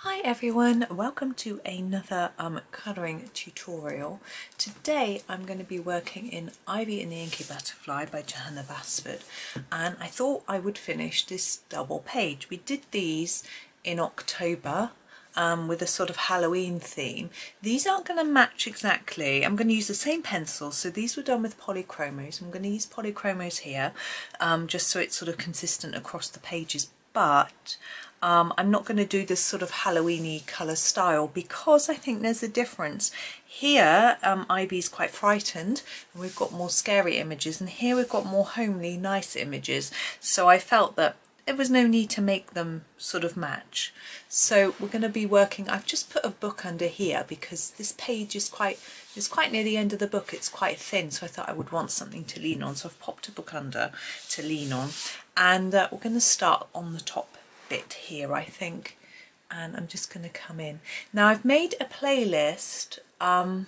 Hi everyone, welcome to another um, colouring tutorial. Today I'm going to be working in Ivy and the Inky Butterfly by Johanna Basford and I thought I would finish this double page. We did these in October um, with a sort of Halloween theme. These aren't going to match exactly. I'm going to use the same pencils. So these were done with polychromos. I'm going to use polychromos here um, just so it's sort of consistent across the pages. But um, I'm not going to do this sort of Halloweeny colour style because I think there's a difference. Here um, Ivy's quite frightened and we've got more scary images and here we've got more homely nice images so I felt that there was no need to make them sort of match. So we're going to be working, I've just put a book under here because this page is quite, it's quite near the end of the book, it's quite thin so I thought I would want something to lean on so I've popped a book under to lean on and uh, we're going to start on the top bit here I think and I'm just going to come in. Now I've made a playlist um,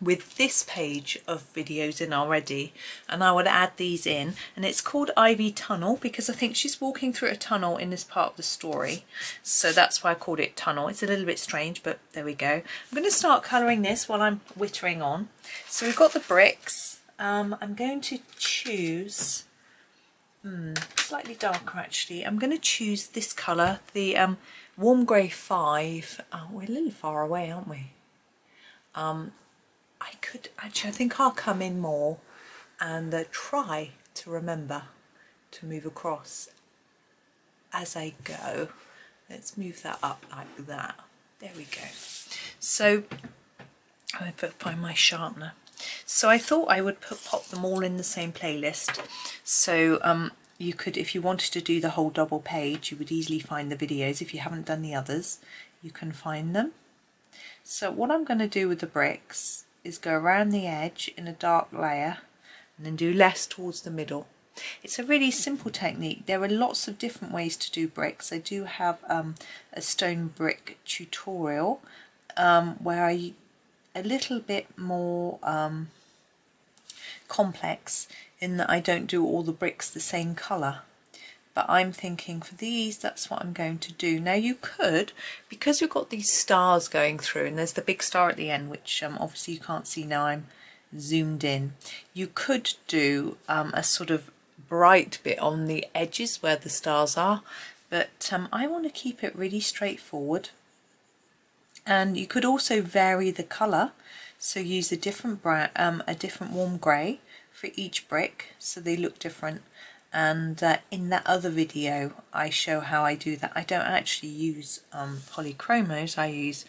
with this page of videos in already and I would add these in and it's called Ivy Tunnel because I think she's walking through a tunnel in this part of the story so that's why I called it Tunnel. It's a little bit strange but there we go. I'm going to start colouring this while I'm wittering on. So we've got the bricks. Um, I'm going to choose hmm, slightly darker actually. I'm going to choose this colour, the um, Warm Grey 5. Oh, we're a little far away aren't we? Um, I could actually, I think I'll come in more and uh, try to remember to move across as I go. Let's move that up like that. There we go. So I put find my sharpener. So I thought I would put pop them all in the same playlist. So um, you could, if you wanted to do the whole double page, you would easily find the videos. If you haven't done the others, you can find them. So what I'm going to do with the bricks is go around the edge in a dark layer and then do less towards the middle. It's a really simple technique. There are lots of different ways to do bricks. I do have um, a stone brick tutorial um, where I a little bit more um, complex in that I don't do all the bricks the same colour. But I'm thinking for these that's what I'm going to do. Now you could because we've got these stars going through and there's the big star at the end which um, obviously you can't see now I'm zoomed in. You could do um, a sort of bright bit on the edges where the stars are. But um, I want to keep it really straightforward and you could also vary the colour so use a different brown um, a different warm grey for each brick so they look different and uh, in that other video I show how I do that. I don't actually use um, polychromos, I use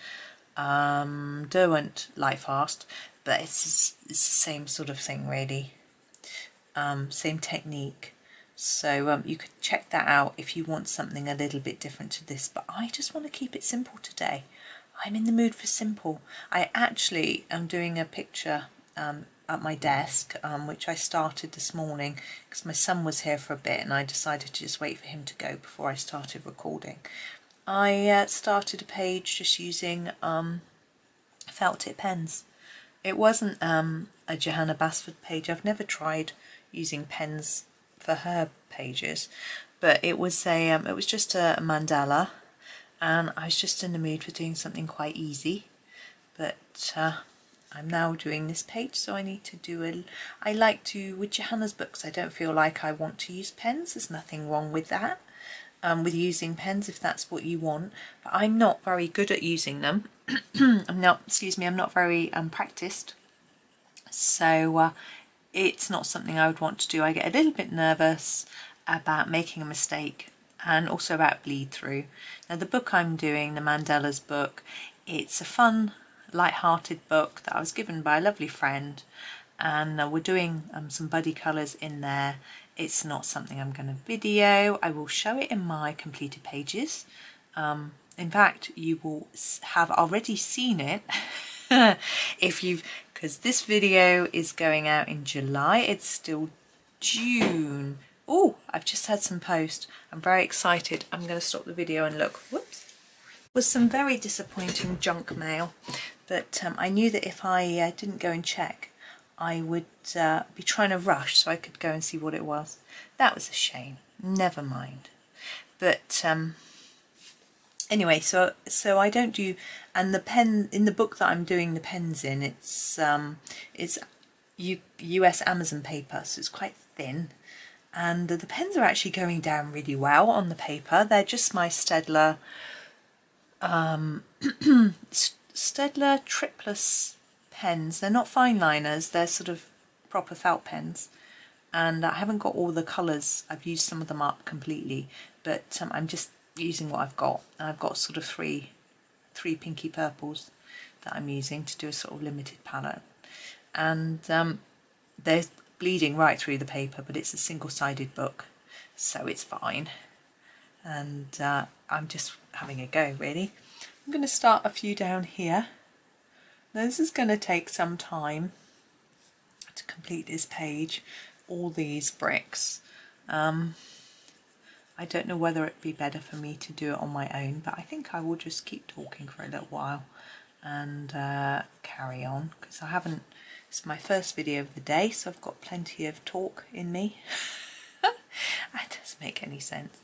um, Derwent Lightfast, but it's, it's the same sort of thing really, um, same technique. So um, you could check that out if you want something a little bit different to this, but I just want to keep it simple today. I'm in the mood for simple. I actually am doing a picture um, at my desk, um, which I started this morning because my son was here for a bit and I decided to just wait for him to go before I started recording. I uh, started a page just using um, felt tip pens. It wasn't um, a Johanna Basford page. I've never tried using pens for her pages, but it was a um, it was just a mandala, and I was just in the mood for doing something quite easy. But uh, I'm now doing this page so I need to do a I like to with Johanna's books I don't feel like I want to use pens. There's nothing wrong with that um, with using pens if that's what you want. But I'm not very good at using them. I'm not excuse me I'm not very um, practiced. So uh, it's not something I would want to do. I get a little bit nervous about making a mistake and also about bleed through now the book I'm doing the mandalas book it's a fun light-hearted book that I was given by a lovely friend and uh, we're doing um, some buddy colours in there. It's not something I'm going to video. I will show it in my completed pages. Um, in fact, you will have already seen it if you've, because this video is going out in July. It's still June. Oh, I've just had some post. I'm very excited. I'm going to stop the video and look. Whoops was some very disappointing junk mail but um, I knew that if I uh, didn't go and check I would uh, be trying to rush so I could go and see what it was. That was a shame. Never mind. But um, anyway, so so I don't do, and the pen in the book that I'm doing the pens in, it's um, it's US Amazon paper, so it's quite thin, and the pens are actually going down really well on the paper. They're just my Staedtler um, Staedtler Triplus pens. They're not fine liners, they're sort of proper felt pens. And I haven't got all the colours, I've used some of them up completely, but um, I'm just using what I've got. I've got sort of three, three pinky purples that I'm using to do a sort of limited palette. And um, they're bleeding right through the paper, but it's a single-sided book, so it's fine. And uh, I'm just having a go, really. I'm going to start a few down here. Now, this is going to take some time to complete this page, all these bricks. Um, I don't know whether it'd be better for me to do it on my own, but I think I will just keep talking for a little while and uh, carry on because I haven't, it's my first video of the day, so I've got plenty of talk in me. that doesn't make any sense.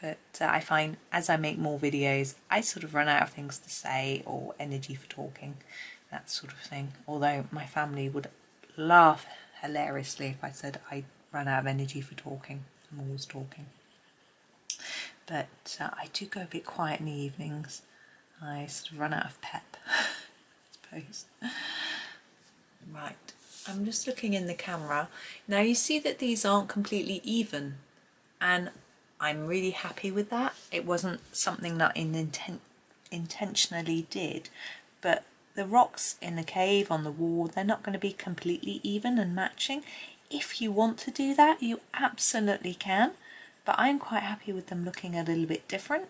But uh, I find as I make more videos, I sort of run out of things to say or energy for talking, that sort of thing. Although my family would laugh hilariously if I said I ran out of energy for talking. I'm always talking but uh, I do go a bit quiet in the evenings. I sort of run out of pep, suppose. Right, I'm just looking in the camera. Now you see that these aren't completely even and I'm really happy with that. It wasn't something that in intent intentionally did, but the rocks in the cave on the wall, they're not going to be completely even and matching. If you want to do that, you absolutely can but I'm quite happy with them looking a little bit different.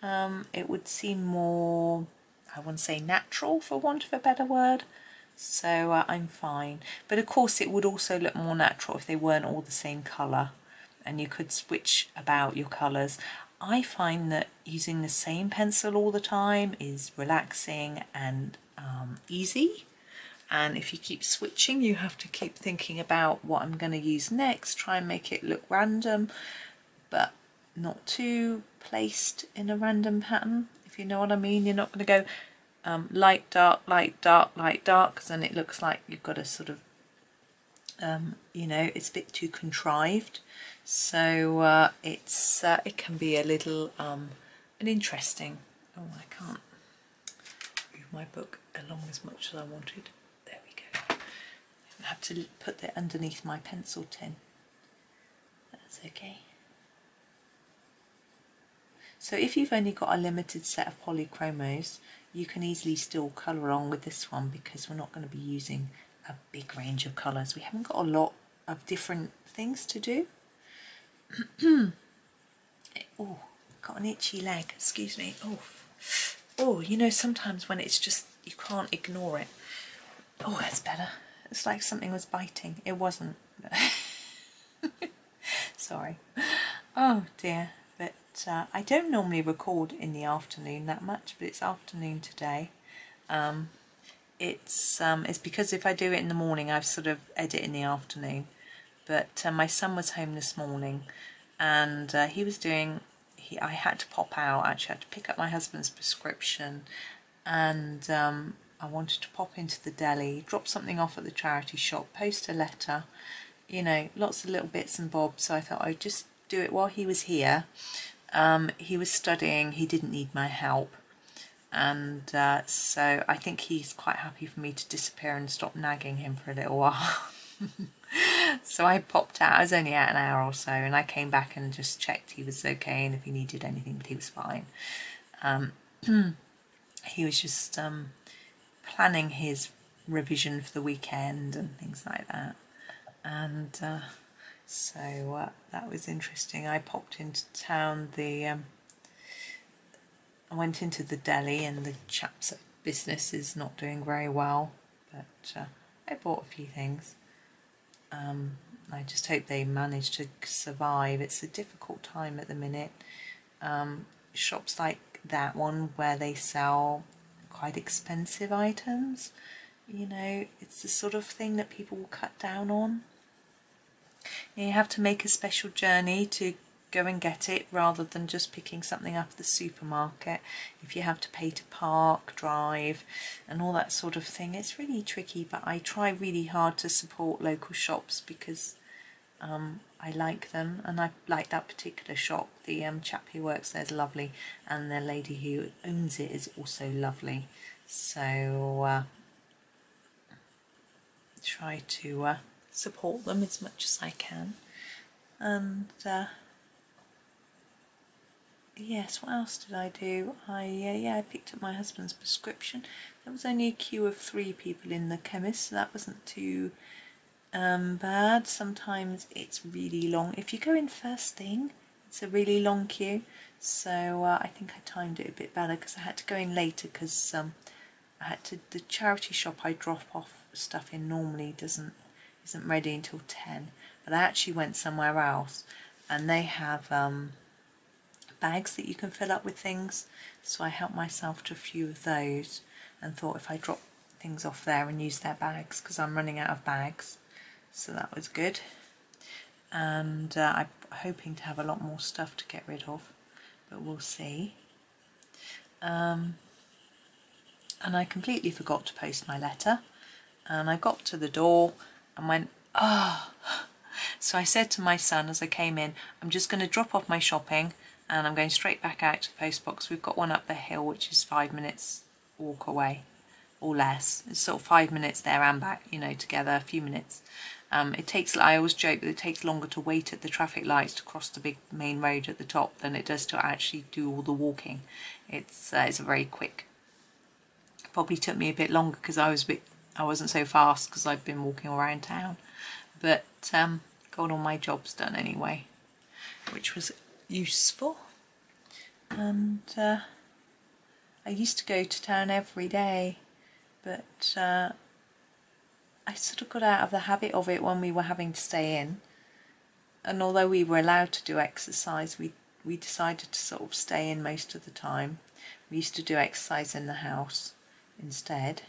Um, it would seem more, I wouldn't say natural for want of a better word, so uh, I'm fine. But of course it would also look more natural if they weren't all the same colour and you could switch about your colours. I find that using the same pencil all the time is relaxing and um, easy and if you keep switching you have to keep thinking about what I'm going to use next, try and make it look random but not too placed in a random pattern, if you know what I mean. You're not going to go um, light, dark, light, dark, light, dark, because then it looks like you've got a sort of, um, you know, it's a bit too contrived. So uh, it's uh, it can be a little um, an interesting. Oh, I can't move my book along as much as I wanted. There we go. I have to put that underneath my pencil tin. That's okay. So if you've only got a limited set of polychromos, you can easily still colour along with this one because we're not going to be using a big range of colours. We haven't got a lot of different things to do. oh, got an itchy leg, excuse me. Oh, oh, you know, sometimes when it's just, you can't ignore it. Oh, that's better. It's like something was biting. It wasn't. Sorry. Oh dear uh, I don't normally record in the afternoon that much, but it's afternoon today. Um, it's um, it's because if I do it in the morning, I've sort of edit in the afternoon. But uh, my son was home this morning, and uh, he was doing. He, I had to pop out. I Actually, had to pick up my husband's prescription, and um, I wanted to pop into the deli, drop something off at the charity shop, post a letter. You know, lots of little bits and bobs. So I thought I'd just do it while he was here um, he was studying, he didn't need my help. And uh, so I think he's quite happy for me to disappear and stop nagging him for a little while. so I popped out, I was only out an hour or so, and I came back and just checked he was okay and if he needed anything, but he was fine. Um, he was just um, planning his revision for the weekend and things like that. And uh, so uh, that was interesting. I popped into town. The um, I went into the deli, and the chap's business is not doing very well. But uh, I bought a few things. Um, I just hope they manage to survive. It's a difficult time at the minute. Um, shops like that one where they sell quite expensive items, you know, it's the sort of thing that people will cut down on. You have to make a special journey to go and get it rather than just picking something up at the supermarket. If you have to pay to park drive and all that sort of thing it's really tricky but I try really hard to support local shops because um, I like them and I like that particular shop. The um, chap who works there is lovely and the lady who owns it is also lovely. So uh, try to uh, support them as much as I can. And uh, yes what else did I do? I uh, yeah I picked up my husband's prescription. There was only a queue of three people in the chemist so that wasn't too um, bad. Sometimes it's really long. If you go in first thing it's a really long queue. So uh, I think I timed it a bit better because I had to go in later because um, I had to the charity shop I drop off stuff in normally doesn't isn't ready until 10 but I actually went somewhere else and they have um, bags that you can fill up with things. So I helped myself to a few of those and thought if I drop things off there and use their bags because I'm running out of bags. So that was good. And uh, I'm hoping to have a lot more stuff to get rid of but we'll see. Um, and I completely forgot to post my letter and I got to the door and went oh. So I said to my son as I came in, I'm just going to drop off my shopping and I'm going straight back out to the post box. We've got one up the hill, which is five minutes walk away or less. It's sort of five minutes there and back, you know, together, a few minutes. Um, it takes, I always joke that it takes longer to wait at the traffic lights to cross the big main road at the top than it does to actually do all the walking. It's, uh, it's a very quick. Probably took me a bit longer because I was a bit, I wasn't so fast because I've been walking around town. But um, got all my jobs done anyway, which was useful. And uh, I used to go to town every day, but uh, I sort of got out of the habit of it when we were having to stay in. And although we were allowed to do exercise, we, we decided to sort of stay in most of the time. We used to do exercise in the house instead.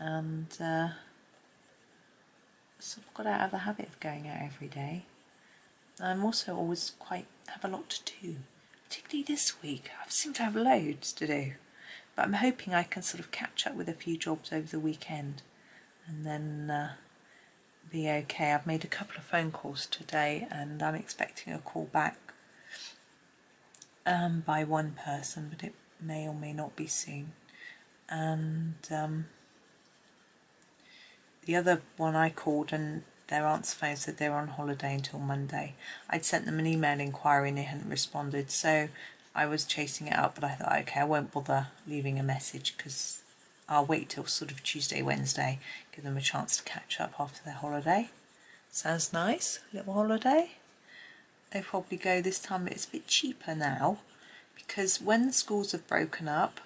And uh, sort of got out of the habit of going out every day. I'm also always quite have a lot to do, particularly this week. I seem to have loads to do, but I'm hoping I can sort of catch up with a few jobs over the weekend and then uh, be okay. I've made a couple of phone calls today and I'm expecting a call back um, by one person, but it may or may not be soon. And um, the other one I called and their answer phone said they're on holiday until Monday. I'd sent them an email inquiry and they hadn't responded, so I was chasing it up, but I thought, okay, I won't bother leaving a message because I'll wait till sort of Tuesday, Wednesday, give them a chance to catch up after their holiday. Sounds nice, little holiday. They probably go this time, it's a bit cheaper now because when the schools have broken up,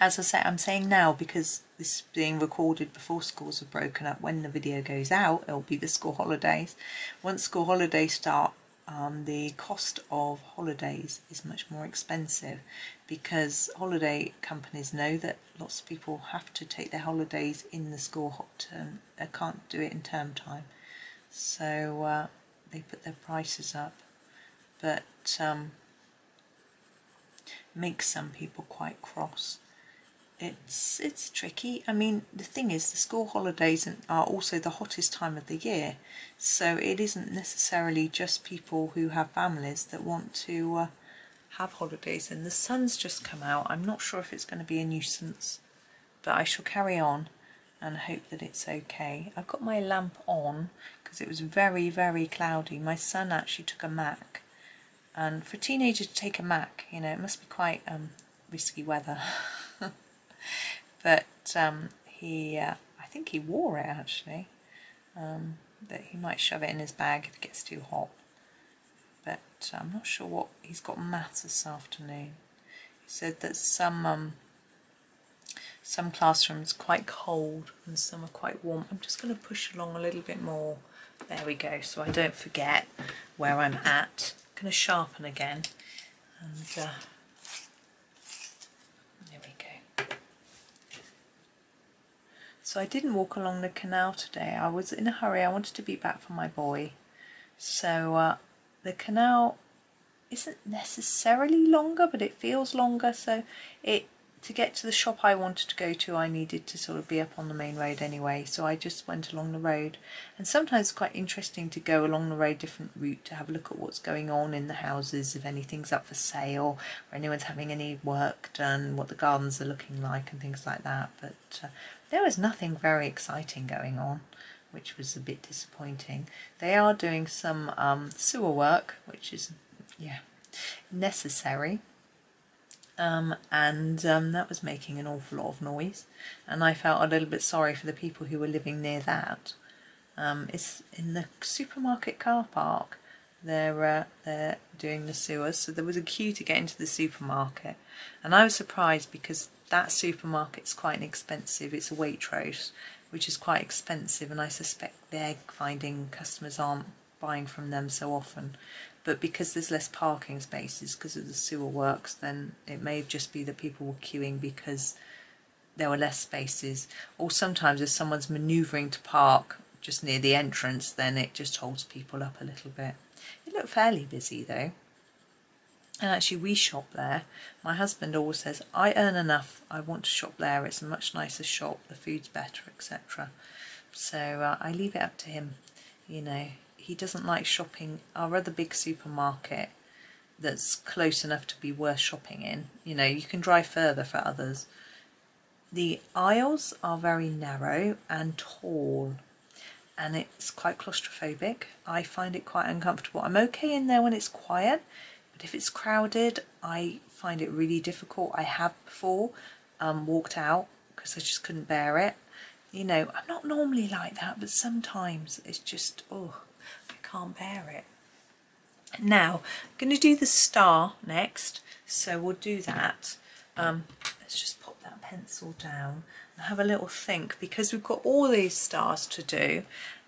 as I say, I'm saying now because this is being recorded before schools have broken up. When the video goes out, it'll be the school holidays. Once school holidays start, um, the cost of holidays is much more expensive because holiday companies know that lots of people have to take their holidays in the school hot term. They can't do it in term time. So uh, they put their prices up. But um, makes some people quite cross it's it's tricky. I mean, the thing is, the school holidays are also the hottest time of the year, so it isn't necessarily just people who have families that want to uh, have holidays. And the sun's just come out. I'm not sure if it's going to be a nuisance, but I shall carry on and hope that it's okay. I've got my lamp on because it was very, very cloudy. My son actually took a Mac, and for a teenager to take a Mac, you know, it must be quite um, risky weather. but um, he, uh, I think he wore it actually, um, that he might shove it in his bag if it gets too hot. But I'm not sure what, he's got maths this afternoon. He said that some um, some classrooms quite cold and some are quite warm. I'm just going to push along a little bit more. There we go, so I don't forget where I'm at. I'm going to sharpen again and uh, So I didn't walk along the canal today. I was in a hurry. I wanted to be back for my boy. So uh, the canal isn't necessarily longer but it feels longer so it to get to the shop I wanted to go to I needed to sort of be up on the main road anyway so I just went along the road and sometimes it's quite interesting to go along the road different route to have a look at what's going on in the houses if anything's up for sale or anyone's having any work done what the gardens are looking like and things like that but uh, there was nothing very exciting going on which was a bit disappointing. They are doing some um, sewer work, which is, yeah, necessary. Um, and um, that was making an awful lot of noise. And I felt a little bit sorry for the people who were living near that. Um, it's in the supermarket car park. They're uh, they're doing the sewers, so there was a queue to get into the supermarket, and I was surprised because that supermarket's quite expensive. It's a Waitrose, which is quite expensive and I suspect they're finding customers aren't buying from them so often. But because there's less parking spaces because of the sewer works then it may just be that people were queuing because there were less spaces. Or sometimes if someone's manoeuvring to park just near the entrance then it just holds people up a little bit. It looked fairly busy though and actually we shop there. My husband always says, I earn enough, I want to shop there, it's a much nicer shop, the food's better, etc. So uh, I leave it up to him, you know. He doesn't like shopping our other big supermarket that's close enough to be worth shopping in. You know, you can drive further for others. The aisles are very narrow and tall and it's quite claustrophobic. I find it quite uncomfortable. I'm okay in there when it's quiet but if it's crowded, I find it really difficult. I have before um, walked out because I just couldn't bear it. You know, I'm not normally like that, but sometimes it's just, oh, I can't bear it. Now, I'm going to do the star next, so we'll do that. Um, let's just pop that pencil down and have a little think because we've got all these stars to do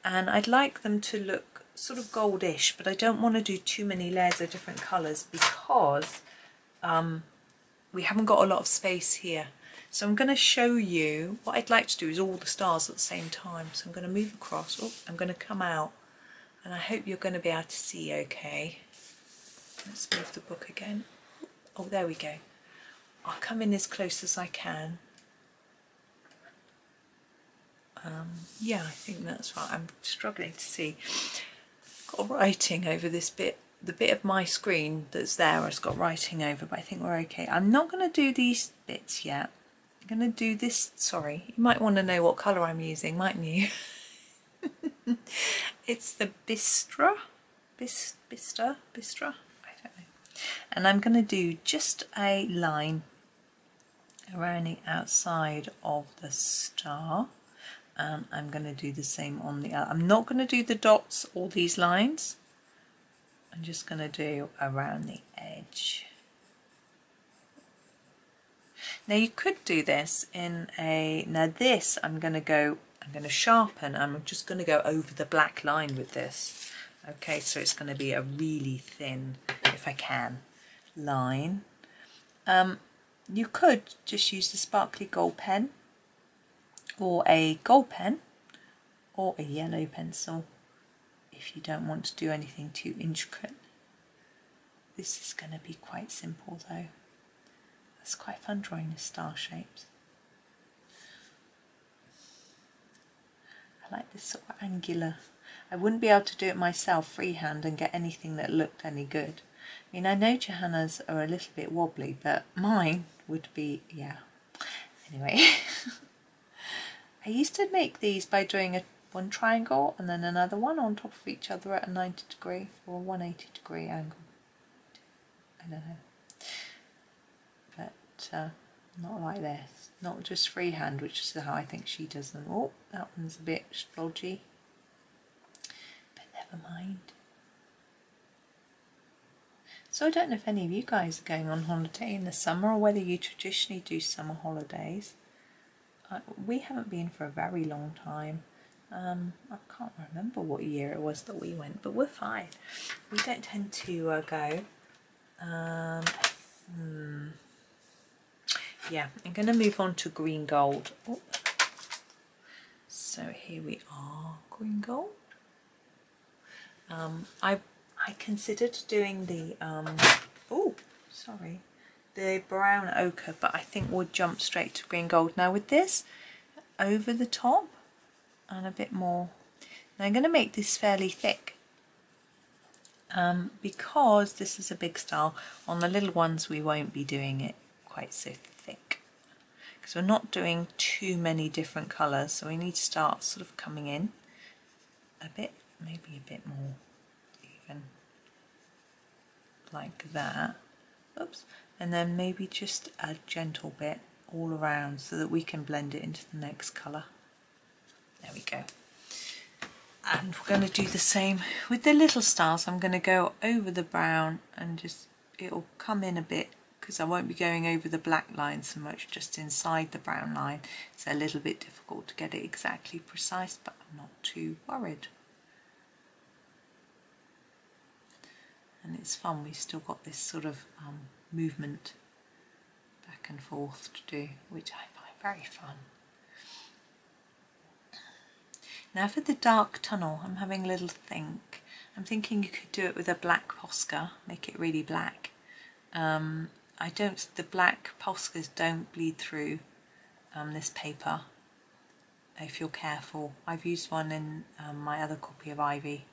and I'd like them to look sort of goldish, but I don't want to do too many layers of different colours because um, we haven't got a lot of space here. So I'm going to show you, what I'd like to do is all the stars at the same time. So I'm going to move across, oh, I'm going to come out, and I hope you're going to be able to see okay. Let's move the book again. Oh, there we go. I'll come in as close as I can. Um, yeah, I think that's right. I'm struggling to see got writing over this bit the bit of my screen that's there has got writing over but I think we're okay. I'm not going to do these bits yet. I'm going to do this sorry. You might want to know what colour I'm using mightn't you? It's the Bistra. Bis, Bistra Bistra? I don't know. And I'm going to do just a line around the outside of the star and I'm going to do the same on the other. I'm not going to do the dots or these lines. I'm just going to do around the edge. Now you could do this in a, now this I'm going to go, I'm going to sharpen, I'm just going to go over the black line with this. Okay, so it's going to be a really thin, if I can, line. Um, you could just use the sparkly gold pen or a gold pen or a yellow pencil if you don't want to do anything too intricate. This is going to be quite simple though. It's quite fun drawing the star shapes. I like this sort of angular. I wouldn't be able to do it myself freehand and get anything that looked any good. I mean, I know Johanna's are a little bit wobbly, but mine would be, yeah. Anyway. I used to make these by doing a one triangle and then another one on top of each other at a 90 degree or a 180 degree angle. I don't know. But uh, not like this. Not just freehand, which is how I think she does them. Oh, that one's a bit splodgy. But never mind. So I don't know if any of you guys are going on holiday in the summer or whether you traditionally do summer holidays we haven't been for a very long time. Um, I can't remember what year it was that we went, but we're fine. We don't tend to uh, go. Um, hmm. Yeah, I'm going to move on to green gold. Oh. So here we are, green gold. Um, I I considered doing the, um, oh, sorry, the brown ochre, but I think we'll jump straight to green gold. Now with this, over the top and a bit more. Now I'm going to make this fairly thick um, because this is a big style. On the little ones we won't be doing it quite so thick because we're not doing too many different colours so we need to start sort of coming in a bit, maybe a bit more even like that. Oops. And then maybe just a gentle bit all around so that we can blend it into the next colour. There we go. And we're going to do the same with the little stars. I'm going to go over the brown and just, it'll come in a bit because I won't be going over the black line so much, just inside the brown line. It's a little bit difficult to get it exactly precise, but I'm not too worried. And it's fun, we've still got this sort of um, movement back and forth to do, which I find very fun. Now for the dark tunnel, I'm having a little think. I'm thinking you could do it with a black Posca, make it really black. Um, I don't, the black Poscas don't bleed through um, this paper if you're careful. I've used one in um, my other copy of Ivy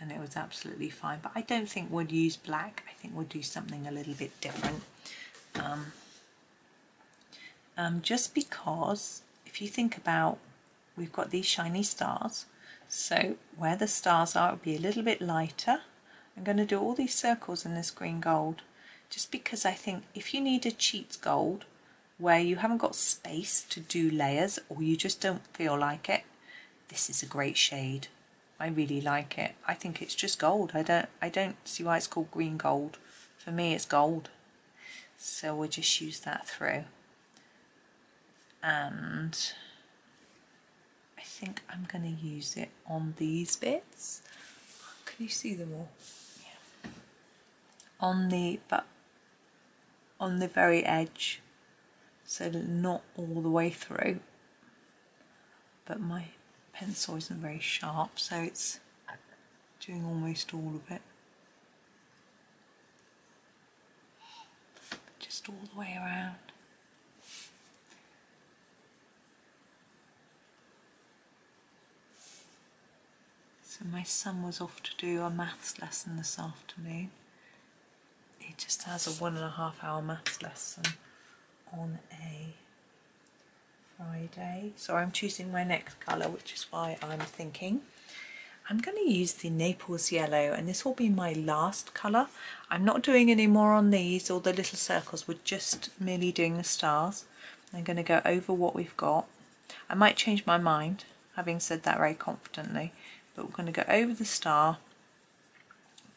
and it was absolutely fine. But I don't think we'll use black. I think we'll do something a little bit different. Um, um, just because if you think about, we've got these shiny stars. So where the stars are, it'll be a little bit lighter. I'm going to do all these circles in this green gold just because I think if you need a cheat gold where you haven't got space to do layers or you just don't feel like it, this is a great shade. I really like it. I think it's just gold. I don't I don't see why it's called green gold. For me it's gold. So we'll just use that through. And I think I'm going to use it on these bits. Can you see them all? Yeah. On the, but on the very edge so not all the way through but my pencil isn't very sharp so it's doing almost all of it. Just all the way around. So my son was off to do a maths lesson this afternoon. He just has a one and a half hour maths lesson on a Friday. So I'm choosing my next colour, which is why I'm thinking I'm going to use the Naples Yellow and this will be my last colour. I'm not doing any more on these or the little circles, we're just merely doing the stars. I'm going to go over what we've got. I might change my mind, having said that very confidently, but we're going to go over the star,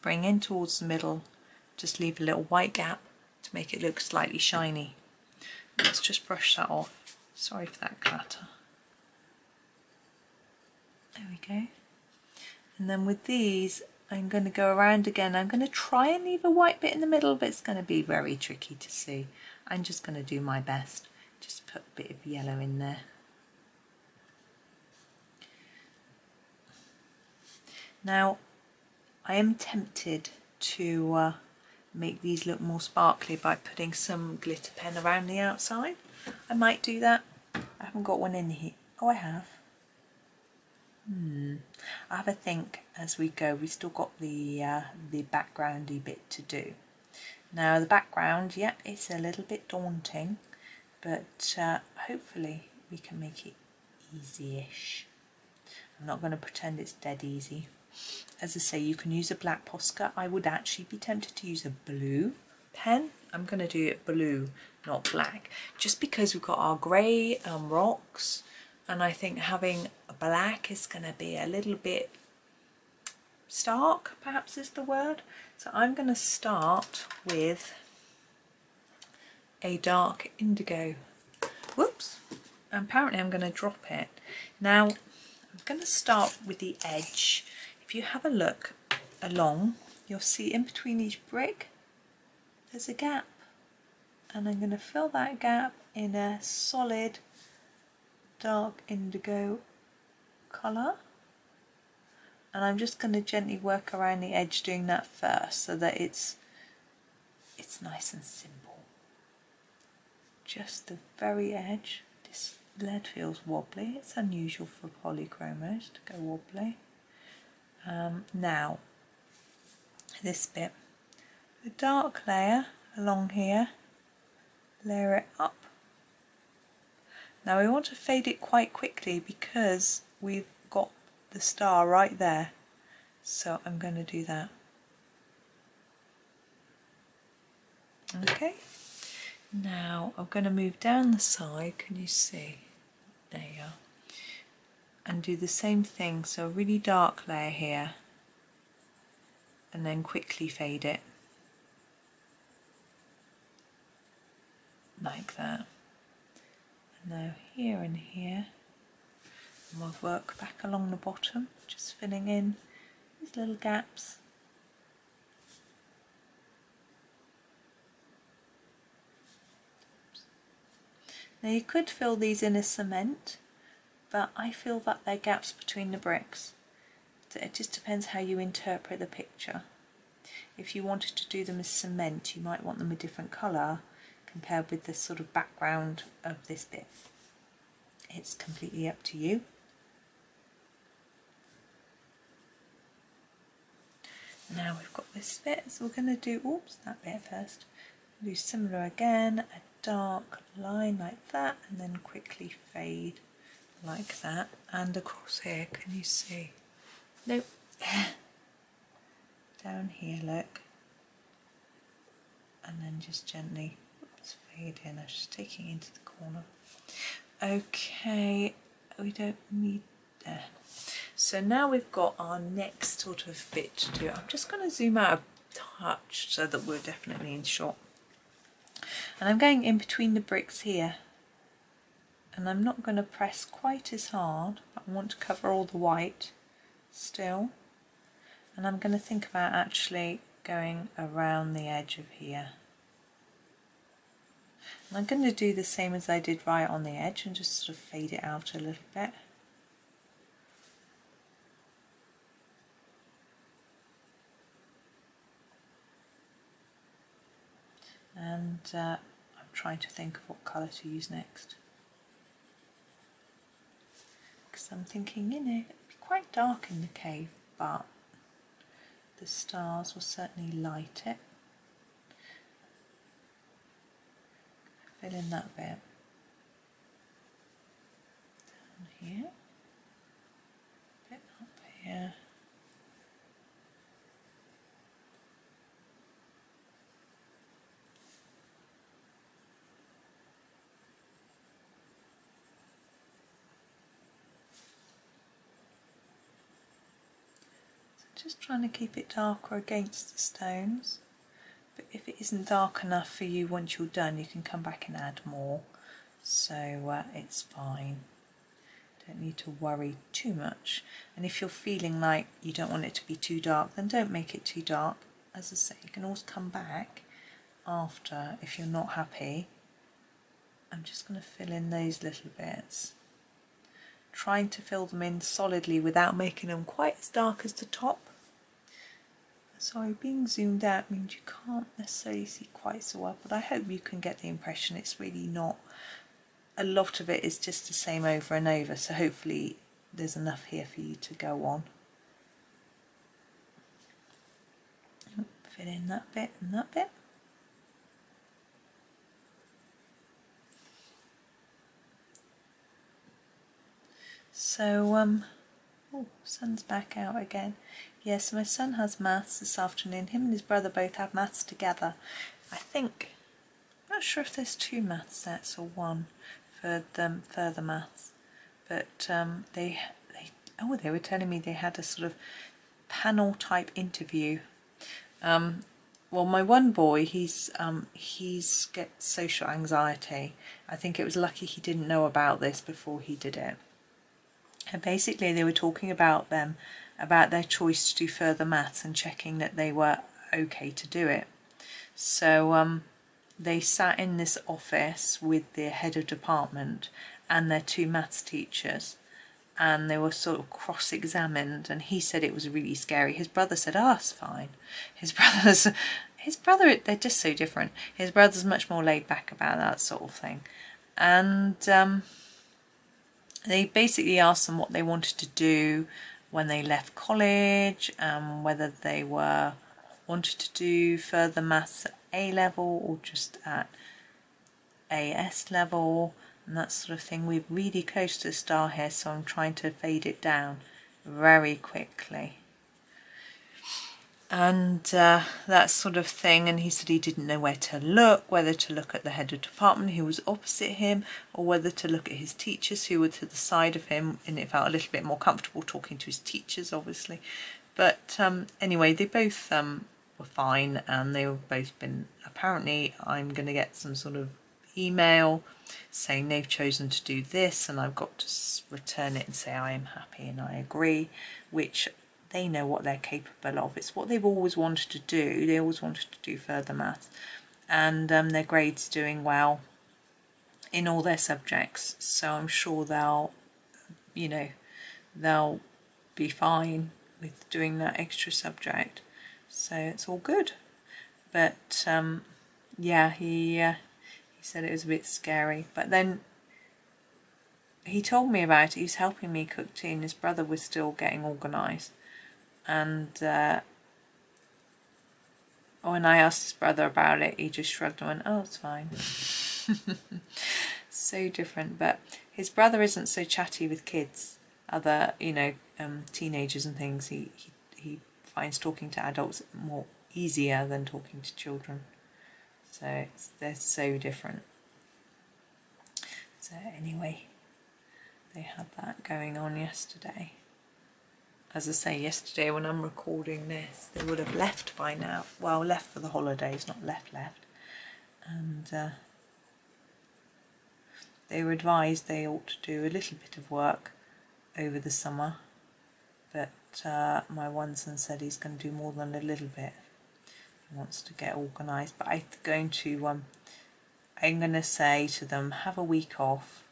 bring in towards the middle just leave a little white gap to make it look slightly shiny. Let's just brush that off. Sorry for that clatter. There we go. And then with these, I'm going to go around again. I'm going to try and leave a white bit in the middle, but it's going to be very tricky to see. I'm just going to do my best. Just put a bit of yellow in there. Now, I am tempted to uh, make these look more sparkly by putting some glitter pen around the outside. I might do that. I haven't got one in here. Oh, I have. Hmm. I have a think as we go. We've still got the uh, the backgroundy bit to do. Now the background, yeah, it's a little bit daunting, but uh, hopefully we can make it easy-ish. I'm not going to pretend it's dead easy. As I say, you can use a black Posca. I would actually be tempted to use a blue pen. I'm going to do it blue, not black, just because we've got our grey um, rocks and I think having black is going to be a little bit stark, perhaps is the word. So I'm going to start with a dark indigo. Whoops, apparently I'm going to drop it. Now I'm going to start with the edge if you have a look along, you'll see in between each brick, there's a gap. And I'm going to fill that gap in a solid dark indigo colour. and I'm just going to gently work around the edge doing that first so that it's it's nice and simple. Just the very edge. This lead feels wobbly. It's unusual for polychromos to go wobbly. Um, now this bit the dark layer along here. Layer it up. Now we want to fade it quite quickly because we've got the star right there. So I'm going to do that. Okay. Now I'm going to move down the side. Can you see? There you are. And do the same thing. So a really dark layer here. And then quickly fade it like that and now here and here and we'll work back along the bottom just filling in these little gaps Now you could fill these in as cement, but I feel that they're gaps between the bricks. So it just depends how you interpret the picture. If you wanted to do them as cement, you might want them a different colour compared with the sort of background of this bit. It's completely up to you. Now we've got this bit, so we're going to do, oops, that bit first. Do similar again, a dark line like that and then quickly fade like that and across here can you see nope down here look and then just gently in I'm just taking into the corner. Okay we don't need there so now we've got our next sort of bit to do. I'm just going to zoom out a touch so that we're definitely in shot. And I'm going in between the bricks here. And I'm not going to press quite as hard. I want to cover all the white still. And I'm going to think about actually going around the edge of here and I'm going to do the same as I did right on the edge and just sort of fade it out a little bit. And uh, I'm trying to think of what colour to use next. Because I'm thinking you know it'd be quite dark in the cave but the stars will certainly light it fill in that bit. Down here. Bit up here. Just trying to keep it darker against the stones if it isn't dark enough for you once you're done you can come back and add more. So uh, it's fine. Don't need to worry too much. And if you're feeling like you don't want it to be too dark then don't make it too dark. As I say you can always come back after if you're not happy. I'm just going to fill in those little bits. Trying to fill them in solidly without making them quite as dark as the top Sorry, being zoomed out means you can't necessarily see quite so well, but I hope you can get the impression it's really not. A lot of it is just the same over and over, so hopefully there's enough here for you to go on. Fill in that bit and that bit. So, um, oh, sun's back out again. Yes, my son has maths this afternoon. Him and his brother both have maths together. I think, I'm not sure if there's two maths sets or one for them further maths, but um, they, they, oh, they were telling me they had a sort of panel type interview. Um, well, my one boy, he's um, he's got social anxiety. I think it was lucky he didn't know about this before he did it. And basically, they were talking about them about their choice to do further maths and checking that they were okay to do it. So um, they sat in this office with their head of department and their two maths teachers and they were sort of cross-examined and he said it was really scary. His brother said, oh, it's fine. His brother's, his brother, they're just so different. His brother's much more laid back about that sort of thing. And um, they basically asked them what they wanted to do when they left college, um, whether they were wanted to do further maths at A level or just at AS level and that sort of thing. We're really close to the star here so I'm trying to fade it down very quickly and uh, that sort of thing. And he said he didn't know where to look whether to look at the head of department who was opposite him or whether to look at his teachers who were to the side of him. And it felt a little bit more comfortable talking to his teachers obviously. But um, anyway they both um, were fine and they've both been apparently I'm going to get some sort of email saying they've chosen to do this and I've got to return it and say I am happy and I agree which they know what they're capable of it's what they've always wanted to do they always wanted to do further maths and um, their grades doing well in all their subjects so I'm sure they'll you know they'll be fine with doing that extra subject so it's all good but um, yeah he uh, said it was a bit scary. But then he told me about it. He was helping me cook tea and his brother was still getting organised. And uh, when I asked his brother about it, he just shrugged and went, oh, it's fine. so different. But his brother isn't so chatty with kids, other, you know, um, teenagers and things. He, he, he finds talking to adults more easier than talking to children. So they're so different. So anyway, they had that going on yesterday. As I say, yesterday when I'm recording this, they would have left by now. Well, left for the holidays, not left left. And uh, they were advised they ought to do a little bit of work over the summer. But uh, my one son said he's going to do more than a little bit he wants to get organised but I'm going to um I'm going to say to them have a week off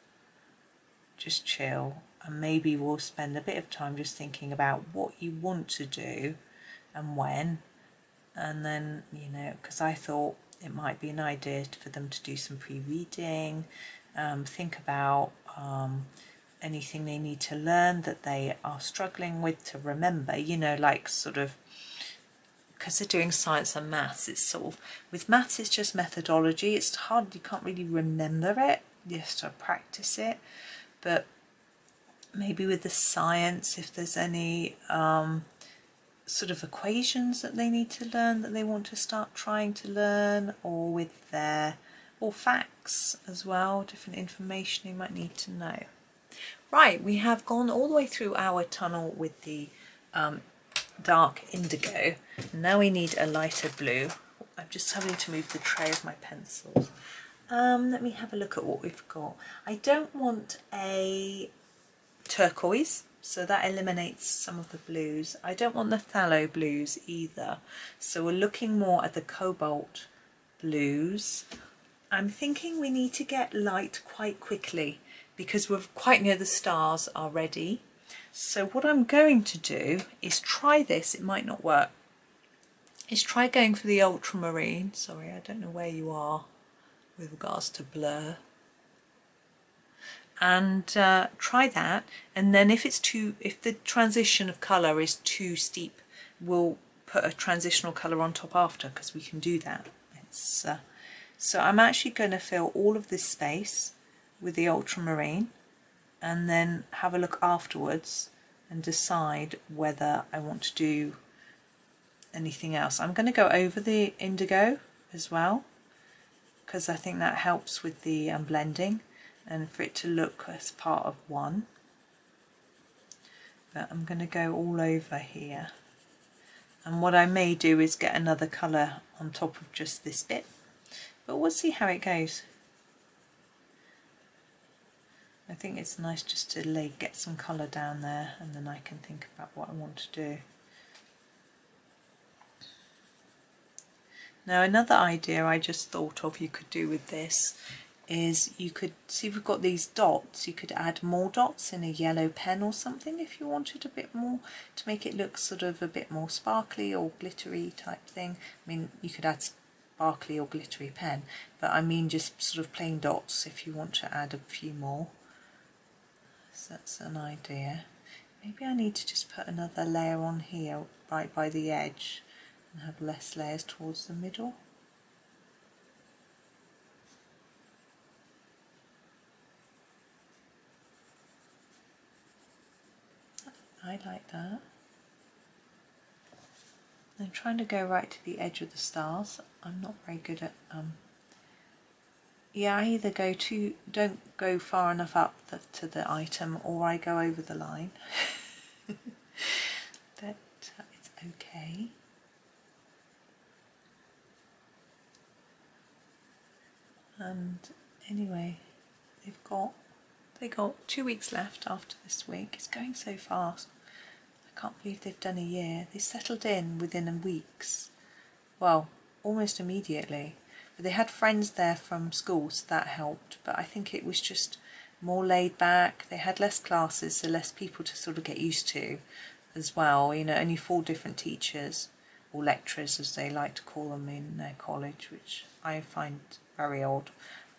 just chill and maybe we'll spend a bit of time just thinking about what you want to do and when. And then you know because I thought it might be an idea for them to do some pre-reading um, think about um, anything they need to learn that they are struggling with to remember you know like sort of because they're doing science and maths, it's sort of, with maths it's just methodology, it's hard, you can't really remember it, you have to practice it, but maybe with the science, if there's any um, sort of equations that they need to learn that they want to start trying to learn, or with their, or facts as well, different information you might need to know. Right, we have gone all the way through our tunnel with the um, dark indigo. Now we need a lighter blue. I'm just having to move the tray of my pencils. Um, let me have a look at what we've got. I don't want a turquoise, so that eliminates some of the blues. I don't want the phthalo blues either, so we're looking more at the cobalt blues. I'm thinking we need to get light quite quickly because we're quite near the stars already so what I'm going to do is try this, it might not work, is try going for the ultramarine. Sorry, I don't know where you are with regards to blur. And uh, try that, and then if it's too, if the transition of colour is too steep, we'll put a transitional colour on top after because we can do that. It's, uh, so I'm actually going to fill all of this space with the ultramarine and then have a look afterwards and decide whether I want to do anything else. I'm going to go over the indigo as well because I think that helps with the um, blending and for it to look as part of one. But I'm going to go all over here. And what I may do is get another colour on top of just this bit. But we'll see how it goes. I think it's nice just to lay, get some colour down there and then I can think about what I want to do. Now another idea I just thought of you could do with this is you could see we've got these dots. You could add more dots in a yellow pen or something if you wanted a bit more to make it look sort of a bit more sparkly or glittery type thing. I mean you could add sparkly or glittery pen but I mean just sort of plain dots if you want to add a few more. So that's an idea. Maybe I need to just put another layer on here right by the edge and have less layers towards the middle I like that. I'm trying to go right to the edge of the stars. I'm not very good at um yeah I either go too don't go far enough up the, to the item or I go over the line but uh, it's okay and anyway they've got they got two weeks left after this week. It's going so fast. I can't believe they've done a year. They settled in within weeks. Well almost immediately. But they had friends there from school so that helped. But I think it was just more laid back. They had less classes so less people to sort of get used to as well. You know only four different teachers or lecturers as they like to call them in their college which I find very odd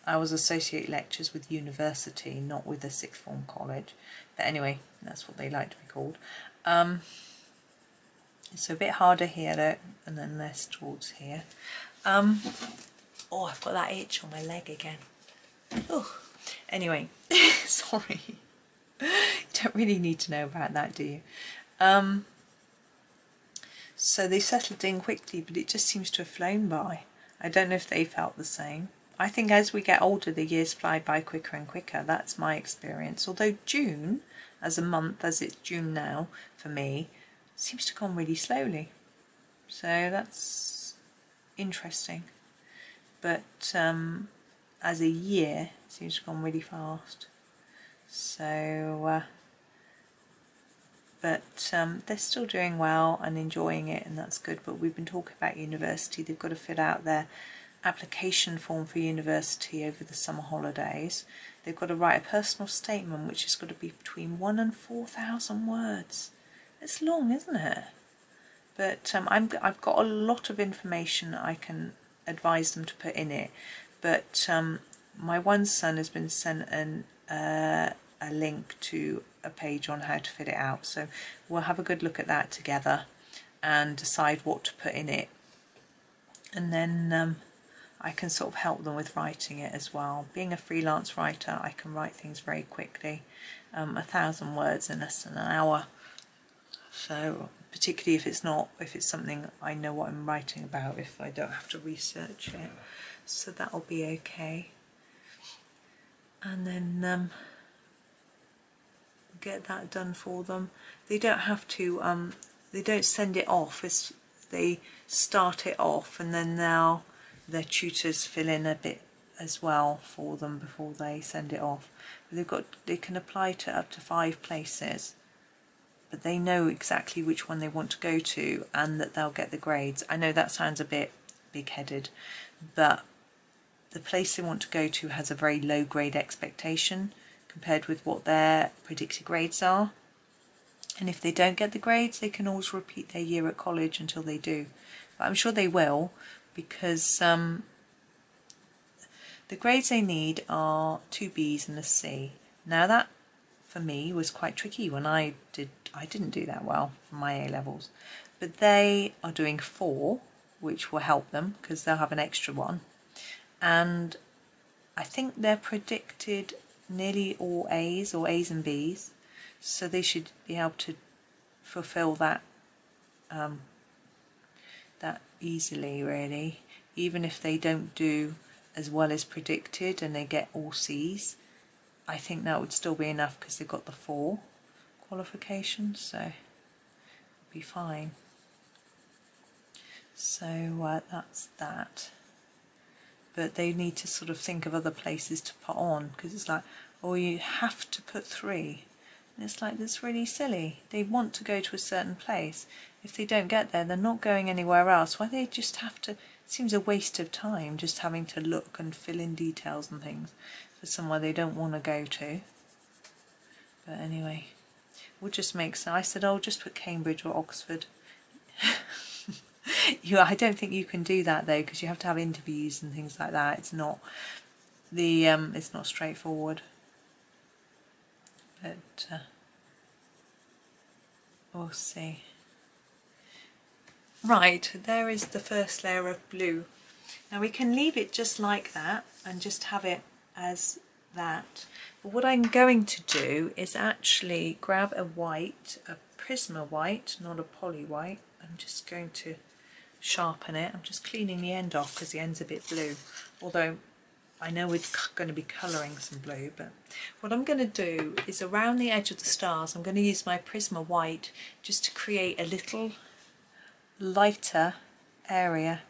I was associate lectures with university not with a sixth form college. But anyway that's what they like to be called. Um, it's a bit harder here though and then less towards here. Um, oh I've got that itch on my leg again. Oh anyway sorry. You don't really need to know about that do you? Um, so they settled in quickly, but it just seems to have flown by. I don't know if they felt the same. I think as we get older, the years fly by quicker and quicker. That's my experience. Although June, as a month, as it's June now for me, seems to come really slowly. So that's interesting. But um, as a year, it seems to have gone really fast. So uh, but um, they're still doing well and enjoying it and that's good but we've been talking about university they've got to fill out their application form for university over the summer holidays they've got to write a personal statement which has got to be between one and four thousand words it's long isn't it but um, I'm, I've got a lot of information I can advise them to put in it but um, my one son has been sent an, uh, a link to a page on how to fit it out. So we'll have a good look at that together and decide what to put in it. And then um, I can sort of help them with writing it as well. Being a freelance writer, I can write things very quickly, um, a thousand words in less than an hour. So particularly if it's not, if it's something I know what I'm writing about, if I don't have to research it. So that'll be okay. And then um, get that done for them. They don't have to, um, they don't send it off, it's, they start it off and then now their tutors fill in a bit as well for them before they send it off. But they've got, they can apply to up to five places but they know exactly which one they want to go to and that they'll get the grades. I know that sounds a bit big-headed, but the place they want to go to has a very low grade expectation compared with what their predicted grades are. And if they don't get the grades, they can always repeat their year at college until they do. But I'm sure they will because um, the grades they need are two Bs and a C. Now that for me was quite tricky when I did I didn't do that well for my A levels. But they are doing four which will help them because they'll have an extra one. And I think they're predicted nearly all A's or A's and B's. So they should be able to fulfill that um, that easily really. Even if they don't do as well as predicted and they get all C's I think that would still be enough because they've got the four qualifications so be fine. So uh, that's that. But they need to sort of think of other places to put on because it's like oh you have to put three it's like that's really silly they want to go to a certain place if they don't get there they're not going anywhere else why they just have to seems a waste of time just having to look and fill in details and things for somewhere they don't want to go to. But anyway, we'll just make so I said, I'll oh, just put Cambridge or Oxford. you, I don't think you can do that though because you have to have interviews and things like that. It's not the um, it's not straightforward. But uh, we'll see. Right, there is the first layer of blue. Now we can leave it just like that and just have it as that. But what I'm going to do is actually grab a white, a Prisma white, not a poly white. I'm just going to sharpen it. I'm just cleaning the end off because the end's a bit blue. Although I know we're going to be colouring some blue, but what I'm going to do is around the edge of the stars, I'm going to use my Prisma white just to create a little lighter area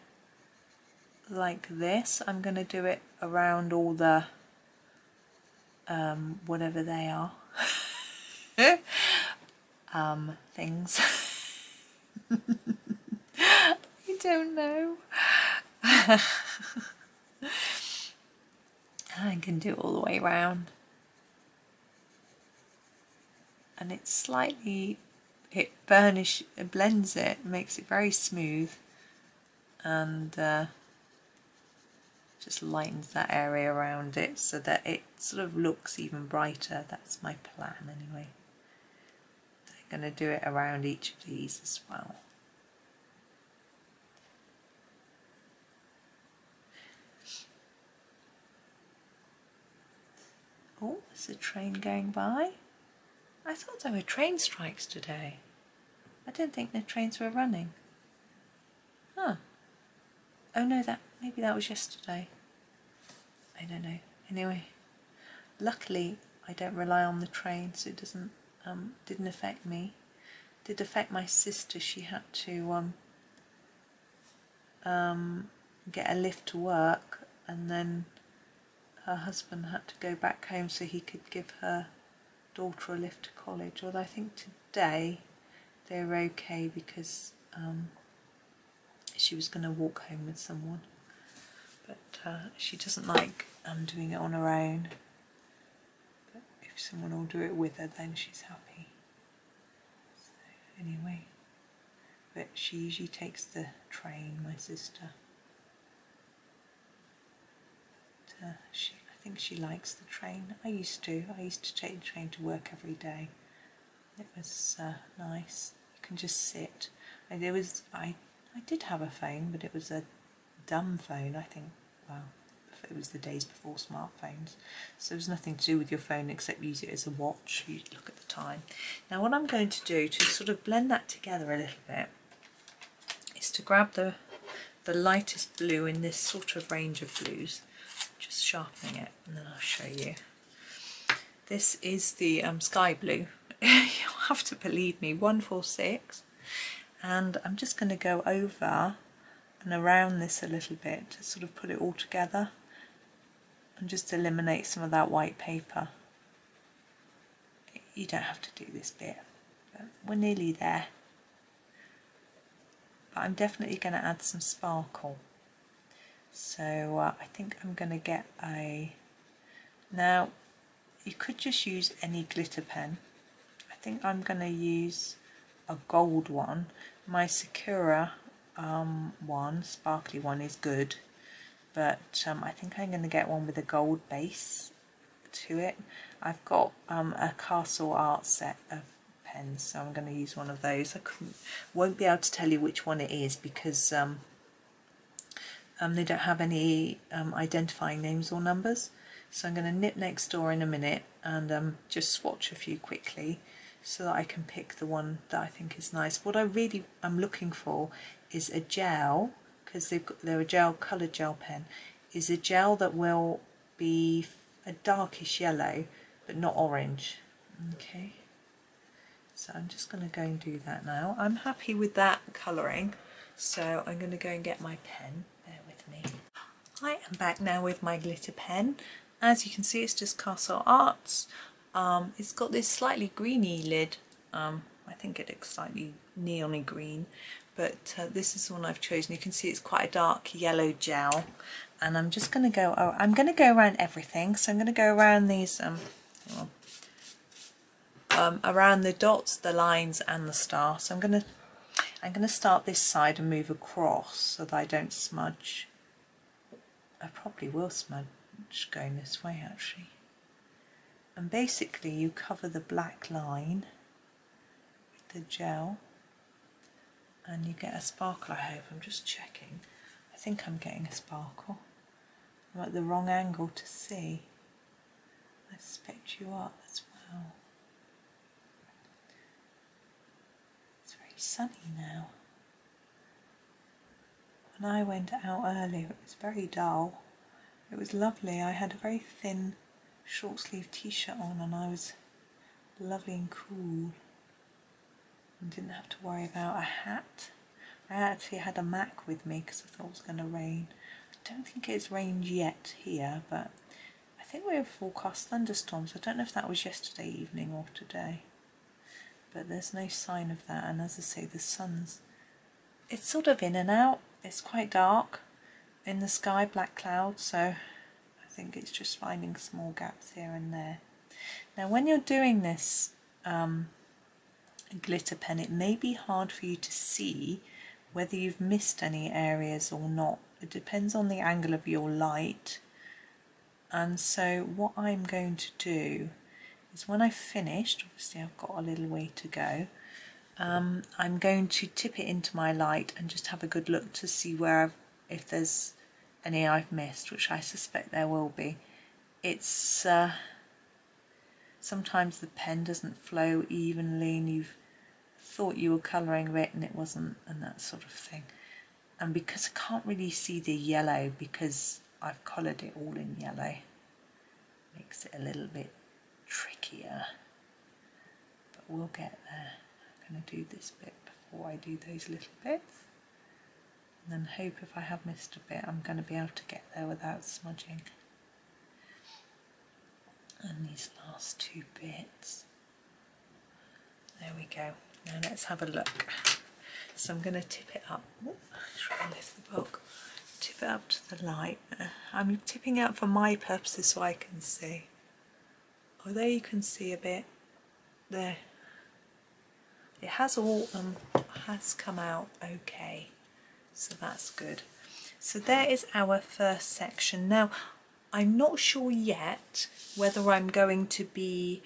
like this. I'm going to do it around all the um, whatever they are um, things. I don't know. I can do it all the way around. And it's slightly it burnish it blends it makes it very smooth and uh, just lightens that area around it so that it sort of looks even brighter. That's my plan anyway. I'm going to do it around each of these as well Oh, there's a train going by. I thought there were train strikes today. I didn't think the trains were running. Huh. Oh no, that maybe that was yesterday. I don't know. Anyway, luckily I don't rely on the train, so it doesn't um, didn't affect me. It did affect my sister. She had to um, um, get a lift to work, and then her husband had to go back home so he could give her daughter a lift to college. Although I think today they're okay because um, she was going to walk home with someone. But uh, she doesn't like um, doing it on her own. But if someone will do it with her, then she's happy. So anyway, but she usually takes the train, my sister. But, uh, she, I think she likes the train. I used to. I used to take the train to work every day. It was uh, nice. You can just sit. And there was I I did have a phone, but it was a dumb phone. I think. Well, it was the days before smartphones, so there was nothing to do with your phone except use it as a watch. You look at the time. Now, what I'm going to do to sort of blend that together a little bit is to grab the the lightest blue in this sort of range of blues, just sharpening it, and then I'll show you. This is the um, sky blue you'll have to believe me, 146. And I'm just going to go over and around this a little bit to sort of put it all together and just eliminate some of that white paper. You don't have to do this bit, but we're nearly there. But I'm definitely going to add some sparkle. So uh, I think I'm going to get a... Now, you could just use any glitter pen I think I'm going to use a gold one. My Sakura um, one, sparkly one, is good, but um, I think I'm going to get one with a gold base to it. I've got um, a Castle Art set of pens, so I'm going to use one of those. I won't be able to tell you which one it is because um, um, they don't have any um, identifying names or numbers. So I'm going to nip next door in a minute and um, just swatch a few quickly so that I can pick the one that I think is nice. What I really am looking for is a gel, because they're a gel, coloured gel pen, is a gel that will be a darkish yellow, but not orange. Okay, so I'm just going to go and do that now. I'm happy with that colouring, so I'm going to go and get my pen. I am back now with my glitter pen. As you can see, it's just Castle Arts. Um, it's got this slightly greeny lid. Um, I think it looks slightly neony green, but uh, this is the one I've chosen. You can see it's quite a dark yellow gel and I'm just going to go, oh, I'm going to go around everything. So I'm going to go around these, um, um, around the dots, the lines and the star. So I'm going to, I'm going to start this side and move across so that I don't smudge. I probably will smudge going this way actually. And basically you cover the black line with the gel and you get a sparkle I hope. I'm just checking. I think I'm getting a sparkle. I'm at the wrong angle to see. I suspect you are as well. It's very sunny now. When I went out early. it was very dull. It was lovely. I had a very thin short sleeve t-shirt on and I was lovely and cool and didn't have to worry about a hat. I actually had a Mac with me because I thought it was going to rain. I don't think it's rained yet here, but I think we have forecast thunderstorms. I don't know if that was yesterday evening or today, but there's no sign of that. And as I say, the sun's it's sort of in and out. It's quite dark in the sky, black clouds, so I think it's just finding small gaps here and there. Now, when you're doing this um, glitter pen, it may be hard for you to see whether you've missed any areas or not. It depends on the angle of your light. And so what I'm going to do is when I've finished, obviously I've got a little way to go, um, I'm going to tip it into my light and just have a good look to see where I've, if there's any I've missed, which I suspect there will be. It's uh, sometimes the pen doesn't flow evenly and you've thought you were colouring it and it wasn't and that sort of thing. And because I can't really see the yellow because I've coloured it all in yellow makes it a little bit trickier. But we'll get there going to do this bit before I do those little bits and then hope if I have missed a bit I'm going to be able to get there without smudging and these last two bits there we go now let's have a look. So I'm going to tip it up. try and lift the book. Tip it up to the light. I'm tipping out for my purposes so I can see. There you can see a bit. There. It has all um has come out okay. So that's good. So there is our first section. Now, I'm not sure yet whether I'm going to be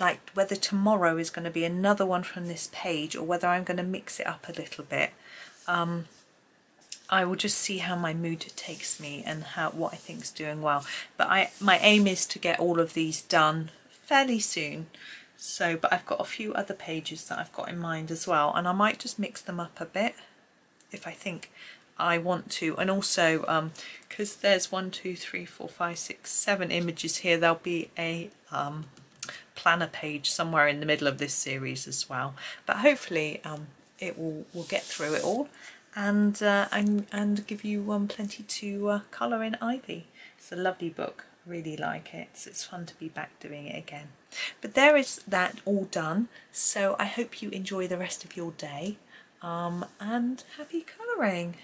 like whether tomorrow is going to be another one from this page or whether I'm going to mix it up a little bit. Um, I will just see how my mood takes me and how what I think is doing well. But I my aim is to get all of these done fairly soon. So, but I've got a few other pages that I've got in mind as well, and I might just mix them up a bit if I think I want to. And also, um because um, there's one, two, three, four, five, six, seven images here, there'll be a um, planner page somewhere in the middle of this series as well. But hopefully um, it will will get through it all and uh, and, and give you um, plenty to uh, colour in Ivy. It's a lovely book. really like it. So it's fun to be back doing it again. But there is that all done. So I hope you enjoy the rest of your day um, and happy colouring.